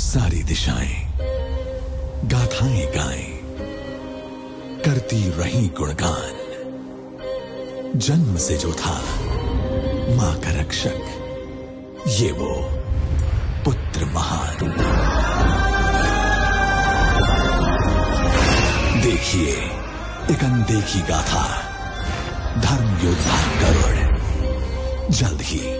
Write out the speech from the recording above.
सारी दिशाएँ, गाथाएँ गाएँ, करती रही गुणगान। जन्म से जो था, माँ का रक्षक, ये वो पुत्र महान। देखिए, एक अनदेखी गाथा धर्म योद्धा गरुड़, जल्द ही